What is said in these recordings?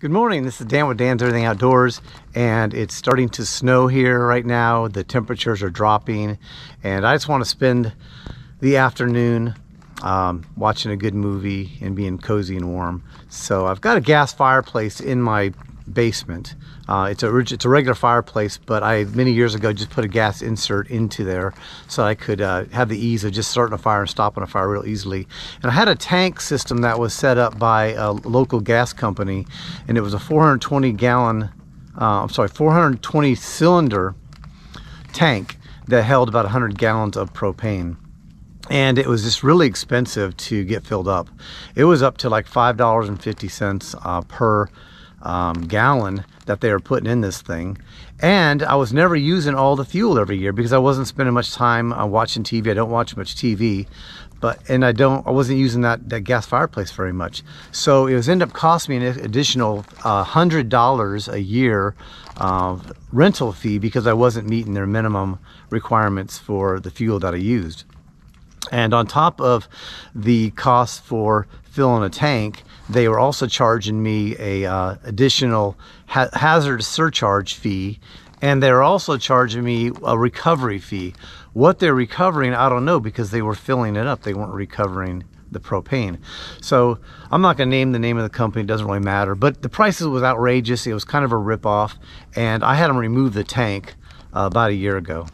Good morning, this is Dan with Dan's Everything Outdoors and it's starting to snow here right now. The temperatures are dropping and I just want to spend the afternoon um, watching a good movie and being cozy and warm. So I've got a gas fireplace in my basement. Uh, it's a it's a regular fireplace, but I many years ago just put a gas insert into there so I could uh, have the ease of just starting a fire and stopping a fire real easily. And I had a tank system that was set up by a local gas company, and it was a 420 gallon, uh, I'm sorry, 420 cylinder tank that held about 100 gallons of propane and it was just really expensive to get filled up. It was up to like $5.50 uh, per um, gallon that they were putting in this thing. And I was never using all the fuel every year because I wasn't spending much time uh, watching TV. I don't watch much TV, but and I don't I wasn't using that, that gas fireplace very much. So it was end up costing me an additional uh, hundred dollars a year uh, rental fee because I wasn't meeting their minimum requirements for the fuel that I used. And on top of the cost for filling a tank, they were also charging me a uh, additional ha hazard surcharge fee, and they're also charging me a recovery fee. What they're recovering, I don't know because they were filling it up. They weren't recovering the propane. So I'm not going to name the name of the company. It doesn't really matter. But the prices was outrageous. It was kind of a ripoff, and I had them remove the tank uh, about a year ago.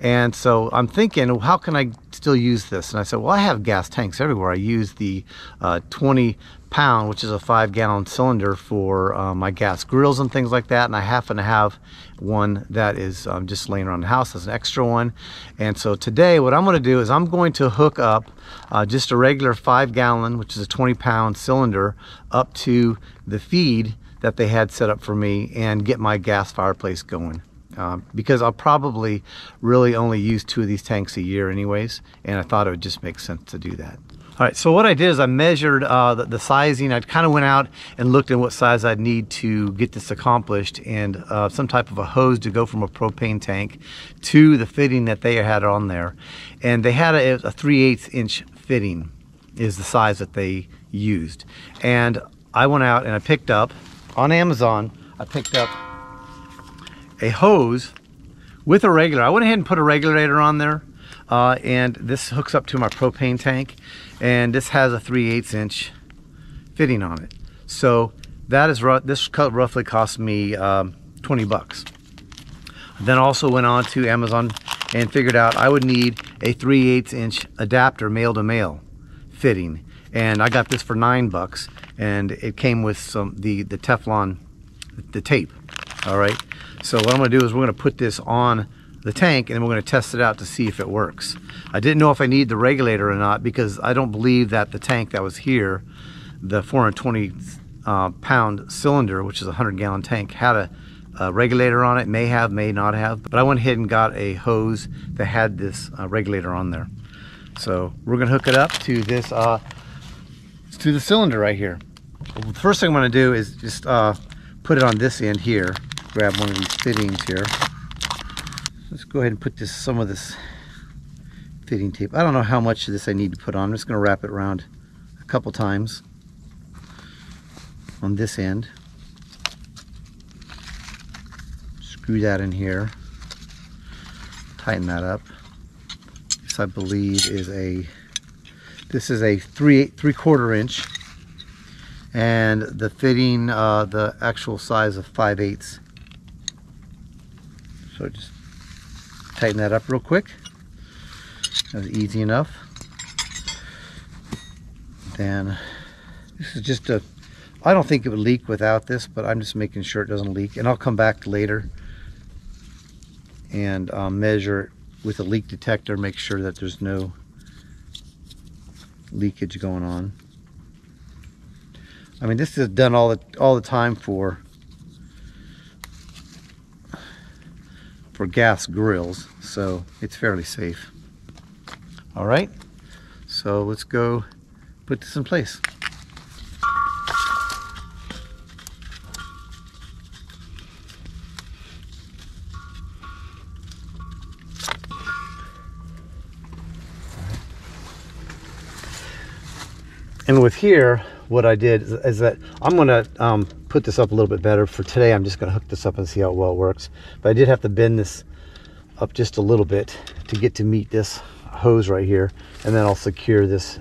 And so I'm thinking, well, how can I still use this? And I said, well, I have gas tanks everywhere. I use the uh, 20 pound, which is a five gallon cylinder for uh, my gas grills and things like that. And I happen to have one that is um, just laying around the house as an extra one. And so today what I'm going to do is I'm going to hook up uh, just a regular five gallon, which is a 20 pound cylinder up to the feed that they had set up for me and get my gas fireplace going um, because I'll probably really only use two of these tanks a year anyways and I thought it would just make sense to do that. All right, so what I did is I measured uh, the, the, sizing. I kind of went out and looked at what size I'd need to get this accomplished and uh, some type of a hose to go from a propane tank to the fitting that they had on there. And they had a, a 3 8 inch fitting is the size that they used. And I went out and I picked up on Amazon, I picked up a hose with a regulator. I went ahead and put a regulator on there uh, and this hooks up to my propane tank and this has a 3 8 inch fitting on it. So that is rough this cut roughly cost me um, 20 bucks. Then also went on to Amazon and figured out I would need a 3 8 inch adapter male to male fitting and I got this for nine bucks and it came with some the the Teflon the tape all right so what I'm gonna do is we're gonna put this on the tank and we're gonna test it out to see if it works. I didn't know if I need the regulator or not because I don't believe that the tank that was here, the 420 uh, pound cylinder, which is a 100 gallon tank, had a, a, regulator on it. May have, may not have. But I went ahead and got a hose that had this uh, regulator on there. So we're gonna hook it up to this, uh, to the cylinder right here. The first thing I'm gonna do is just uh, put it on this end here grab one of these fittings here. Let's go ahead and put this some of this fitting tape. I don't know how much of this I need to put on. I'm just going to wrap it around a couple times on this end. Screw that in here. Tighten that up. This I believe is a this is a three three quarter inch and the fitting uh, the actual size of 5 eighths so just tighten that up real quick. That was easy enough. Then this is just a, I don't think it would leak without this, but I'm just making sure it doesn't leak. And I'll come back later and um, measure it with a leak detector, make sure that there's no leakage going on. I mean, this is done all the all the time for for gas grills, so it's fairly safe. All right, so let's go put this in place. And with here, what I did is, that I'm gonna um, put this up a little bit better. For today, I'm just going to hook this up and see how well it works. But I did have to bend this up just a little bit to get to meet this hose right here. And then I'll secure this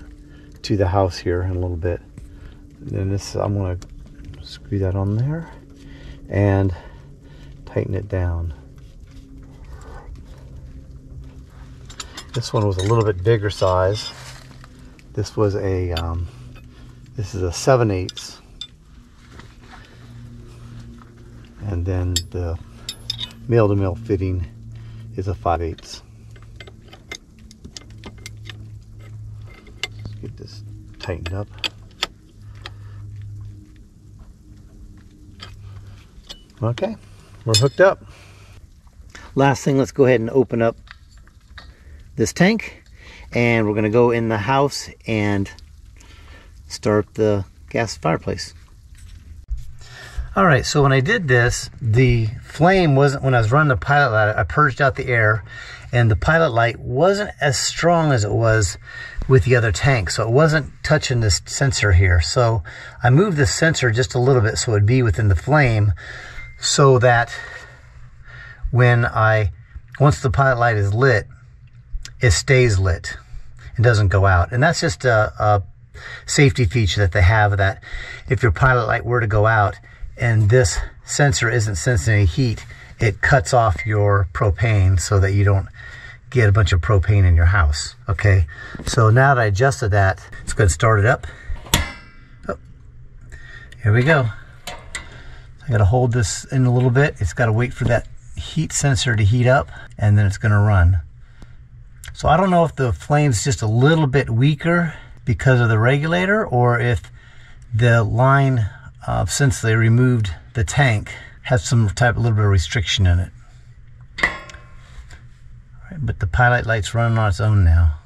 to the house here in a little bit. And then this, I'm going to screw that on there and tighten it down. This one was a little bit bigger size. This was a, um, this is a 7 8 the male to male fitting is a 5 eighths. Let's get this tightened up. Okay, we're hooked up. Last thing, let's go ahead and open up this tank and we're going to go in the house and start the gas fireplace. All right, so when I did this, the flame wasn't, when I was running the pilot light, I purged out the air and the pilot light wasn't as strong as it was with the other tank. So it wasn't touching this sensor here. So I moved the sensor just a little bit so it'd be within the flame so that when I, once the pilot light is lit, it stays lit and doesn't go out. And that's just a, a safety feature that they have that if your pilot light were to go out and this sensor isn't sensing any heat, it cuts off your propane so that you don't get a bunch of propane in your house. Okay, so now that I adjusted that, let's go and start it up. Oh, here we go. I gotta hold this in a little bit. It's gotta wait for that heat sensor to heat up and then it's gonna run. So I don't know if the flame's just a little bit weaker because of the regulator or if the line, uh, since they removed the tank, has some type, a little bit of restriction in it. but the pilot light's running on its own now.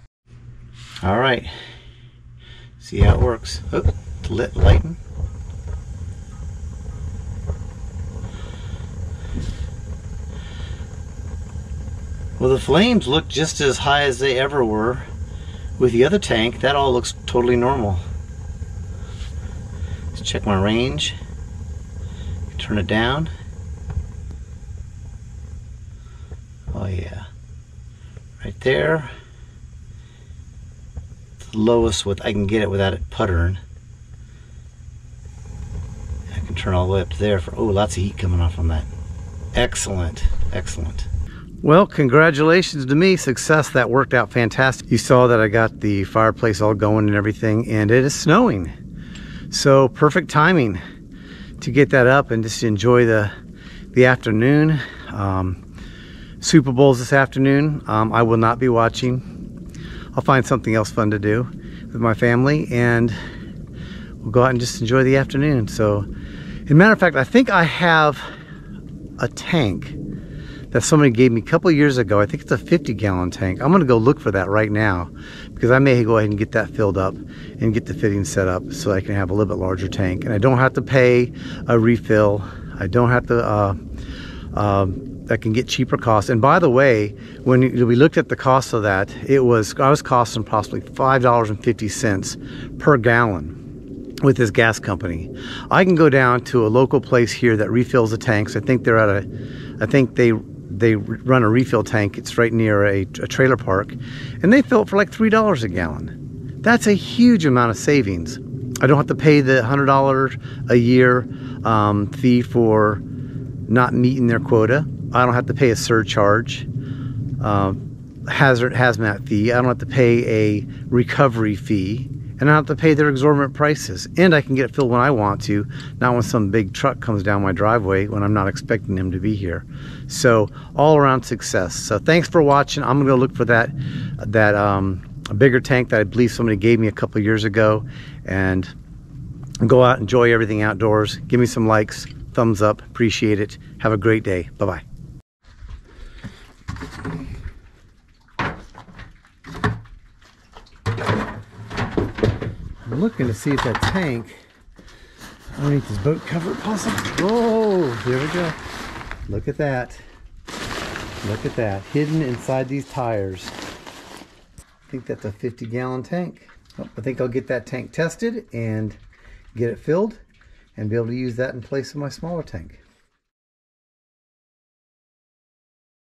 All right, see how it works. Oh, lit lighting. Well, the flames look just as high as they ever were with the other tank. That all looks totally normal. Let's check my range. Turn it down. Oh yeah. Right there. the lowest with I can get it without it puttering. I can turn all the way up to there for oh lots of heat coming off on that. Excellent. Excellent. Well, congratulations to me. Success. That worked out fantastic. You saw that I got the fireplace all going and everything, and it is snowing. So perfect timing to get that up and just enjoy the, the afternoon. Um, Super Bowls this afternoon. Um, I will not be watching. I'll find something else fun to do with my family and we'll go out and just enjoy the afternoon. So, as a matter of fact, I think I have a tank that somebody gave me a couple years ago. I think it's a 50 gallon tank. I'm gonna go look for that right now because I may go ahead and get that filled up and get the fitting set up so I can have a little bit larger tank. And I don't have to pay a refill. I don't have to, uh, um, I can get cheaper costs. And by the way, when we looked at the cost of that, it was, I was costing possibly $5.50 per gallon with this gas company. I can go down to a local place here that refills the tanks. I think they're at a, I think they they run a refill tank. It's right near a, a trailer park, and they fill it for like three dollars a gallon. That's a huge amount of savings. I don't have to pay the hundred dollars a year um, fee for not meeting their quota. I don't have to pay a surcharge, uh, hazard hazmat fee. I don't have to pay a recovery fee and I don't have to pay their exorbitant prices. And I can get it filled when I want to, not when some big truck comes down my driveway when I'm not expecting him to be here. So all around success. So thanks for watching. I'm gonna go look for that that um, bigger tank that I believe somebody gave me a couple years ago, and go out enjoy everything outdoors. Give me some likes, thumbs up, appreciate it. Have a great day. Bye bye. I'm looking to see if that tank underneath this boat cover possible. Oh, there we go. Look at that. Look at that. Hidden inside these tires. I think that's a 50 gallon tank. Oh, I think I'll get that tank tested and get it filled and be able to use that in place of my smaller tank.